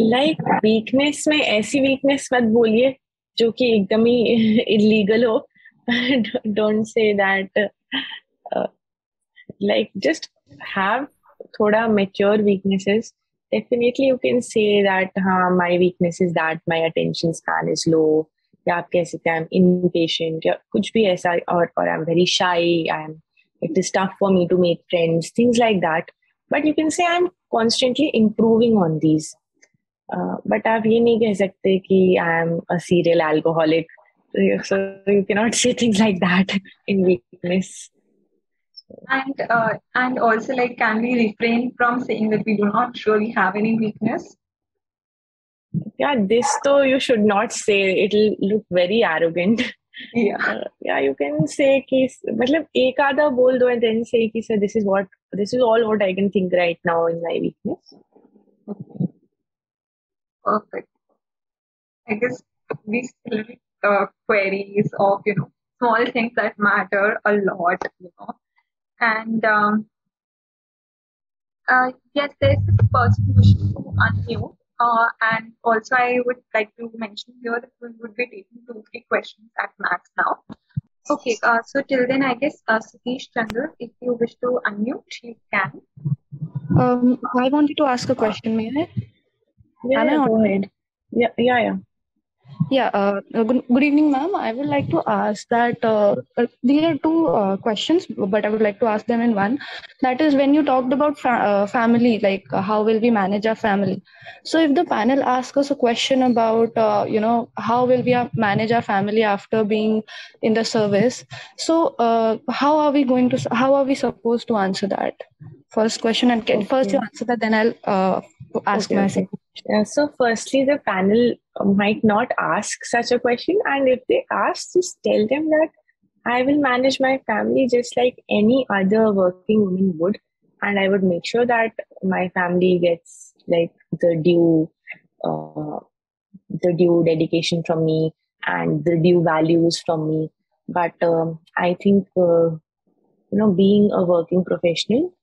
Like weakness में ऐसी weakness मत बोलिए जो कि एकदम ही illegal हो don't say that like just have थोड़ा mature weaknesses definitely you can say that हाँ my weakness is that my attention span is low या आप कह सकते हैं I'm impatient या कुछ भी ऐसा और or I'm very shy I'm it is tough for me to make friends things like that but you can say I'm constantly improving on these uh, but आप ये नहीं कह सकते कि I am a serial alcoholic so you cannot say things like that in weakness And uh, and also, like, can we refrain from saying that we do not really have any weakness? yeah this though you should not say it'll look very arrogant Yeah. uh, yeah you can say कि मतलब एक आधा बोल दो and then say कि sir this is what this is all what I can think right now in my weakness Perfect. I guess these little uh, queries of you know small things that matter a lot, you know, and um, uh, yes, there's this person wishing to unmute. Uh, and also, I would like to mention here that we would be taking two, three questions at max now. Okay, uh, so till then, I guess uh, Satish Chandra, if you wish to unmute, you can. Um, I wanted to ask a question, may I? yeah, Am I go ahead yeah yeah yeah Yeah, uh, uh, good, good evening, ma'am. I would like to ask that uh, uh, there are two uh, questions, but I would like to ask them in one. That is, when you talked about fa- uh, family, like how will we manage our family? So, if the panel asks us a question about, you know, how will we manage our family after being in the service? So, how are we going to? How are we supposed to answer that? First question, and can, first you answer that, then I'll uh, ask Okay, my okay. second. Uh, so, firstly, the panel might not ask such a question, and if they ask, just tell them that I will manage my family just like any other working woman would, and I would make sure that my family gets like the due, uh, the due dedication from me and the due values from me. But um, I think uh, you know, being a working professional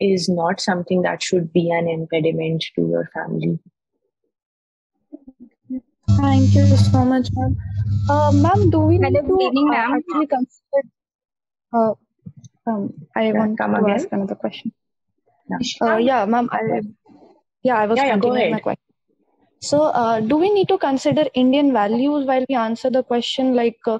is not something that should be an impediment to your family. Thank you so much, ma'am. Uh, ma'am, do we need Hello, to evening, uh, ma'am. actually consider? Uh, um, I Yeah, want come to again. ask another question. Yeah. Uh, yeah, ma'am. I, yeah, I was Yeah, yeah, go my ahead. question. So, uh, do we need to consider Indian values while we answer the question? Like, uh,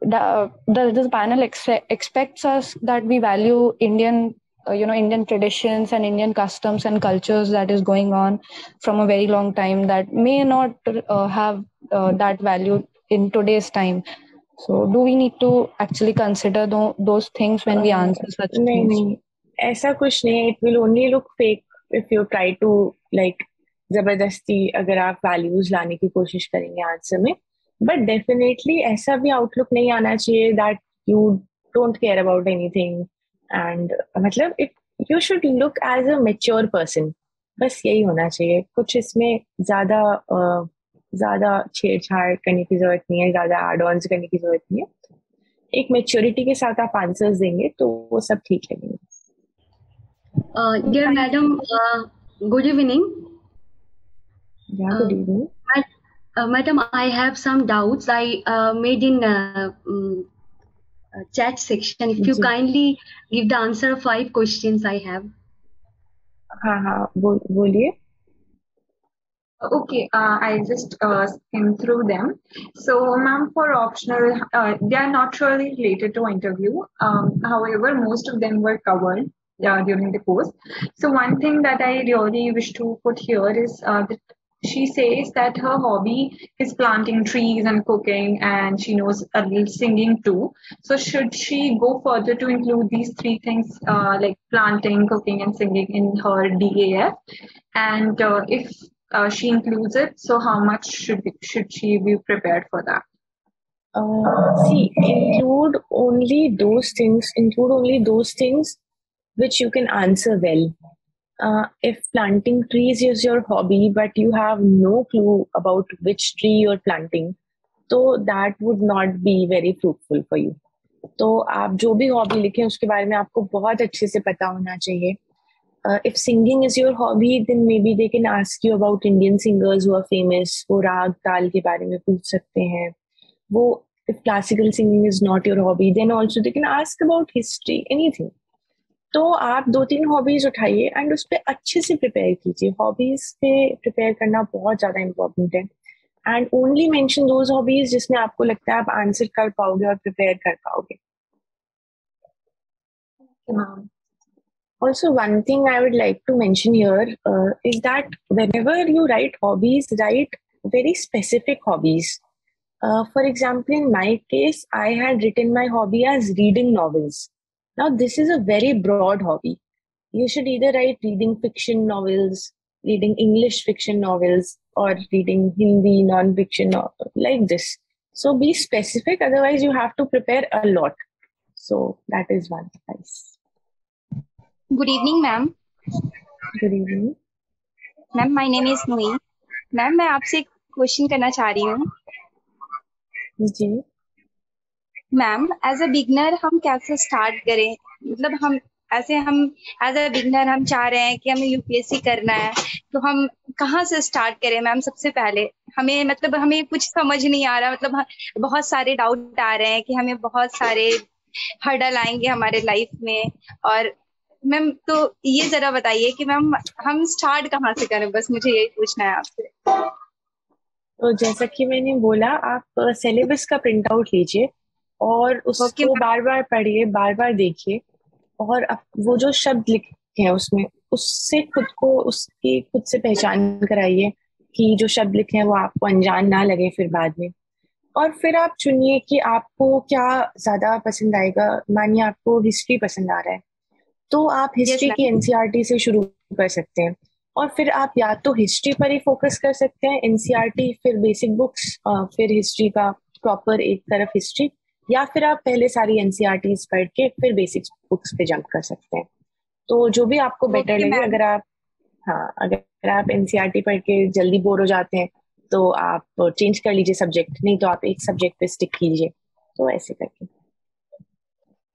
the, the this panel ex- expects us that we value Indian, uh, you know, Indian traditions and Indian customs and cultures that is going on from a very long time that may not uh, have uh, that value in today's time. So, do we need to actually consider tho- those things when we Uh, answer such नहीं things? नहीं ऐसा कुछ नहीं है it will only look fake if you try to like जबरदस्ती अगर आप values लाने की कोशिश करेंगे आंसर में बट डेफिनेटली ऐसा भी आउटलुक नहीं आना चाहिए that you don't care about anything and मतलब it you should look as a mature person बस यही होना चाहिए। कुछ इसमें ज़्यादा ज़्यादा छेड़छाड़ करने की ज़रूरत नहीं है ज़्यादा एड ऑन्स करने की ज़रूरत नहीं है। एक मेच्योरिटी के साथ आप आंसर्स देंगे तो वो सब ठीक लगेंगे। Uh, madam, uh, good evening. Yeah, good evening. Uh, madam, I have some doubts. I uh, made in uh, um, uh, chat section. If you ji. kindly give the answer of five questions I have. हाँ हाँ बोल बोलिए Okay, uh, I just uh, skimmed through them. So, ma'am, for optional, uh, they are not really related to interview. Um, however, most of them were covered uh, during the course. So, one thing that I really wish to put here is uh, that she says that her hobby is planting trees and cooking, and she knows a little singing too. So, should she go further to include these three things, uh, like planting, cooking, and singing, in her DAF? And uh, if uh, she includes it, so how much should be, should she be prepared for that? uh, see include only those things include only those things which you can answer well uh, if planting trees is your hobby but you have no clue about which tree you're planting तो that would not be very fruitful for you तो आप जो भी hobby लिखें उसके बारे में आपको बहुत अच्छे से पता होना चाहिए। If singing is your hobby then may be they can ask you about Indian singers हुआ फ़ेमस वो राग ताल के बारे में पूछ सकते हैं। वो if classical singing is not your hobby then also they can ask about history anything तो आप दो तीन हॉबीज उठाइए एंड उस पर अच्छे से प्रिपेयर कीजिए हॉबीज पे प्रिपेयर करना बहुत ज़्यादा इंपॉर्टेंट है and only mention those hobbies जिसमें आपको लगता है आप आंसर कर पाओगे और प्रिपेयर कर पाओगे. Also, one thing I would like to mention here uh, is that whenever you write hobbies, write very specific hobbies. Uh, for example, in my case, I had written my hobby as reading novels. Now, this is a very broad hobby. You should either write reading fiction novels, reading English fiction novels, or reading Hindi non-fiction no- like this. So be specific, otherwise you have to prepare a lot. So that is one advice. Good evening, ma'am. Good evening. Ma'am my name is Nooyi ma'am मैं आपसे एक question करना चाह रही हूँ जी ma'am as a beginner हम कैसे start करें? मतलब हम, ऐसे हम एज अ बिगनर हम चाह रहे हैं कि हमें यूपीएससी करना है तो हम कहाँ से स्टार्ट करें? मैम सबसे पहले हमें मतलब हमें कुछ समझ नहीं आ रहा मतलब बहुत सारे डाउट आ रहे हैं कि हमें बहुत सारे हर्डल आएँगे हमारे लाइफ में और मैम तो ये जरा बताइए कि मैम हम स्टार्ट कहाँ से करें? बस मुझे यही पूछना है आपसे। तो जैसा कि मैंने बोला, आप सिलेबस का प्रिंट आउट लीजिए। और उसको बार बार पढ़िए बार बार देखिए और अब वो जो शब्द लिखे हैं उसमें उससे खुद को उसकी खुद से पहचान कराइए कि जो शब्द लिखे हैं वो आपको अनजान ना लगे फिर बाद में। और फिर आप चुनिए कि आपको क्या ज़्यादा पसंद आएगा। मानिए आपको हिस्ट्री पसंद आ रहा है। तो आप हिस्ट्री. की एनसीईआरटी से शुरू कर सकते हैं। और फिर आप या तो हिस्ट्री पर ही फोकस कर सकते हैं एनसीईआरटी फिर बेसिक बुक्स फिर हिस्ट्री का प्रॉपर एक तरफ़ हिस्ट्री या फिर आप पहले सारी एनसीआर पढ़ के फिर बेसिक बुक्स पे जंप कर सकते हैं। तो जो भी आपको बेटर लगे अगर आप हाँ अगर आप एनसीआर पढ़ के जल्दी बोर हो जाते हैं तो आप चेंज कर लीजिए सब्जेक्ट नहीं तो आप एक सब्जेक्ट पे स्टिक कीजिए। तो ऐसे करके।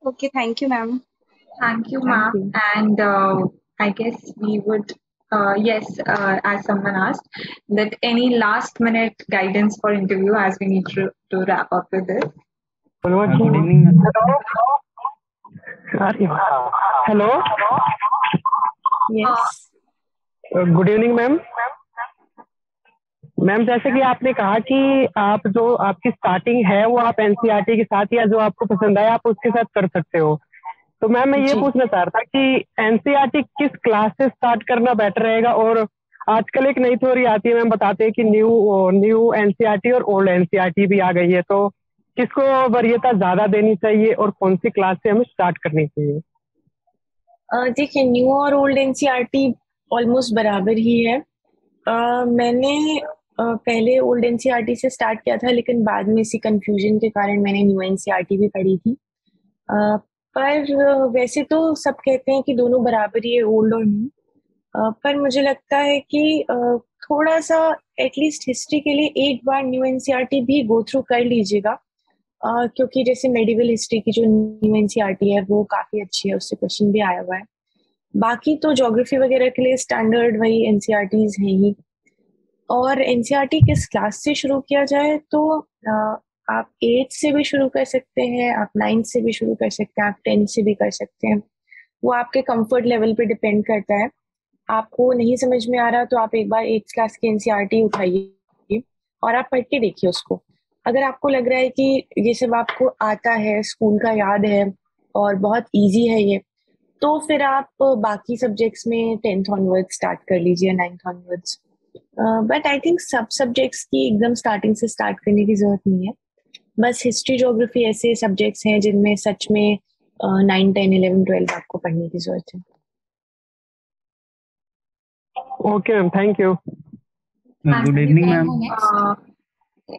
Okay thank you ma'am thank you ma'am and I guess we would yes as someone asked that any last minute guidance for interview as we need to wrap up with it good evening hello. Good evening ma'am. Ma'am जैसे कि आपने कहा कि आप जो आपकी starting है वो आप एनसीईआरटी के साथ या जो आपको पसंद आए आप उसके साथ कर सकते हो। तो मैम मैं ये पूछना चाह रहा था कि एनसीईआरटी किस क्लास से स्टार्ट करना बेटर रहेगा? और आजकल एक नई थ्योरी आती है मैम बताते हैं कि न्यू न्यू एनसीईआरटी और ओल्ड एनसीईआरटी भी आ गई है। तो किसको वरीयता ज़्यादा देनी चाहिए और कौन सी क्लास से हमें स्टार्ट करनी चाहिए? देखिए न्यू और ओल्ड एनसीईआरटी ऑलमोस्ट बराबर ही है। अ, मैंने अ, पहले ओल्ड एनसीईआरटी से स्टार्ट किया था लेकिन बाद में इसी कंफ्यूजन के कारण मैंने न्यू एनसीईआरटी भी पढ़ी थी। अ, पर वैसे तो सब कहते हैं कि दोनों बराबर ही है ओल्ड और न्यू पर मुझे लगता है कि थोड़ा सा एटलीस्ट हिस्ट्री के लिए एक बार न्यू एनसीईआरटी भी गो थ्रू कर लीजिएगा। क्योंकि जैसे मेडिवल हिस्ट्री की जो न्यू एनसीईआरटी है, वो काफ़ी अच्छी है, उससे क्वेश्चन भी आया हुआ है। बाकी तो ज्योग्राफी वगैरह के लिए स्टैंडर्ड वही एनसीईआरटीज हैं ही। और एनसीईआरटी किस क्लास से शुरू किया जाए? तो आप एट से भी शुरू कर सकते हैं, आप नाइन्थ से भी शुरू कर सकते हैं, आप टेंथ से भी कर सकते हैं। वो आपके कंफर्ट लेवल पे डिपेंड करता है। आपको नहीं समझ में आ रहा तो आप एक बार एट्थ क्लास की एनसीईआरटी उठाइए और आप पढ़ के देखिए उसको। अगर आपको लग रहा है कि ये सब आपको आता है स्कूल का याद है और बहुत इजी है ये तो फिर आप बाकी सब्जेक्ट्स में टेंथ ऑनवर्ड्स स्टार्ट कर लीजिए ninth onwards but I think सब सब्जेक्ट्स की एकदम स्टार्टिंग से स्टार्ट करने की ज़रूरत नहीं है। बस हिस्ट्री जोग्राफी ऐसे सब्जेक्ट्स हैं जिनमें सच में नाइन टेन इलेवन ट्वेल्व आपको पढ़ने की ज़रूरत है। Okay ma'am thank you good evening ma'am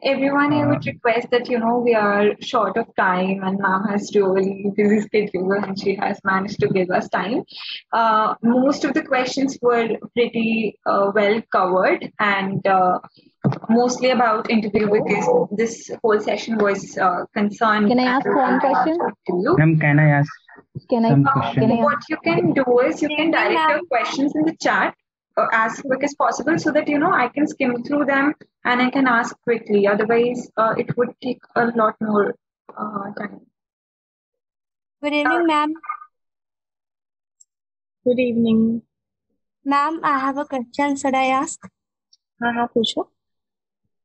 everyone i would um, request that you know we are short of time and mom has to really busy schedule and she has managed to give us time. Uh, most of the questions were pretty uh, well covered and uh, mostly about interview with this whole session was uh, concerned can i ask one question? ma'am can i ask can I, Some uh, can I what you can do is you can direct your questions in the chat. Uh, as quick as possible so that you know I can skim through them and I can ask quickly. Otherwise, uh, it would take a lot more uh, time. Good evening, ma'am. Good evening Ma'am, I have a question. Should I ask? हाँ हाँ पूछो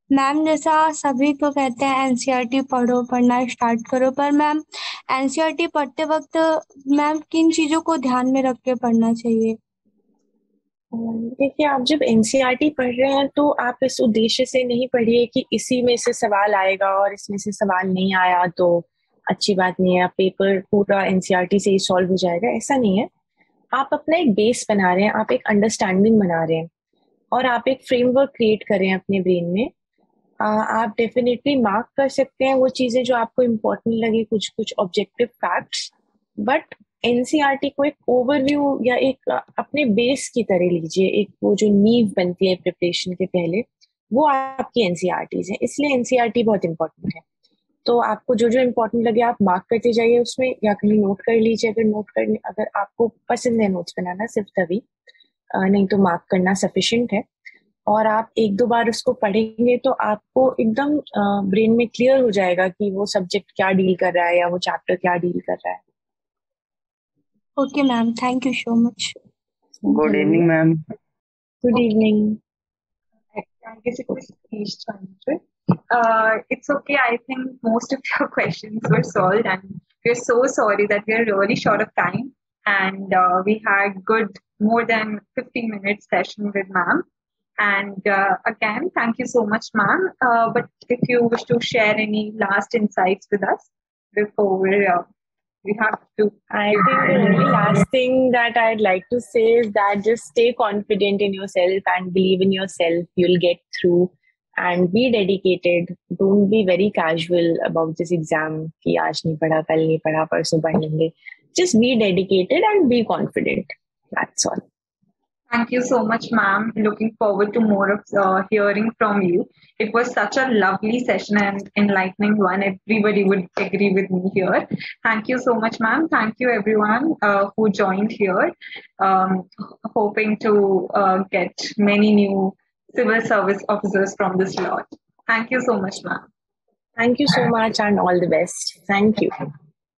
ma'am जैसा सभी तो कहते हैं NCERT पढ़ो पढ़ना स्टार्ट करो पर मैम एनसीईआरटी पढ़ते वक्त मैम किन चीज़ों को ध्यान में रख के पढ़ना चाहिए देखिए आप जब एनसीईआरटी पढ़ रहे हैं तो आप इस उद्देश्य से नहीं पढ़िए कि इसी में से सवाल आएगा और इसमें से सवाल नहीं आया तो अच्छी बात नहीं है। पेपर पूरा एनसीईआरटी से ही सॉल्व हो जाएगा ऐसा नहीं है। आप अपना एक बेस बना रहे हैं आप एक अंडरस्टैंडिंग बना रहे हैं और आप एक फ्रेमवर्क क्रिएट कर रहे हैं अपने ब्रेन में। आ, आप डेफिनेटली मार्क कर सकते हैं वो चीज़ें जो आपको इम्पोर्टेंट लगे कुछ कुछ ऑब्जेक्टिव फैक्ट्स बट एनसीईआरटी को एक ओवरव्यू या एक अपने बेस की तरह लीजिए, एक वो जो नींव बनती है प्रिपरेशन के पहले, वो आपकी एनसीईआरटीज है। इसलिए एनसीईआरटी बहुत इंपॉर्टेंट है। तो आपको जो जो इम्पोर्टेंट लगे, आप मार्क करते जाइए उसमें या कहीं नोट कर लीजिए। अगर नोट कर, अगर आपको पसंद है नोट्स बनाना, सिर्फ़ तभी नहीं तो मार्क करना सफिशिएंट है। और आप एक दो बार उसको पढ़ेंगे तो आपको एकदम ब्रेन में क्लियर हो जाएगा कि वो सब्जेक्ट क्या डील कर रहा है या वो चैप्टर क्या डील कर रहा है। Okay, ma'am. Thank you so much. Good evening, ma'am. Good evening. I guess it was page 100. Uh, it's okay. I think most of your questions were solved, and we're so sorry that we're really short of time. And uh, we had good more than 15 minute session with ma'am. And uh, again, thank you so much, ma'am. Uh, but if you wish to share any last insights with us before we have to. I think the only last thing that I'd like to say is that just stay confident in yourself and believe in yourself. You'll get through and be dedicated. Don't be very casual about this exam. Ki aaj nahi nahi. Just be dedicated and be confident. That's all. Thank you so much, ma'am. Looking forward to more of uh, hearing from you. It was such a lovely session and enlightening one. Everybody would agree with me here. Thank you so much, ma'am. Thank you, everyone uh, who joined here. Um, hoping to uh, get many new civil service officers from this lot. Thank you so much, ma'am. Thank you so much and all the best. Thank you.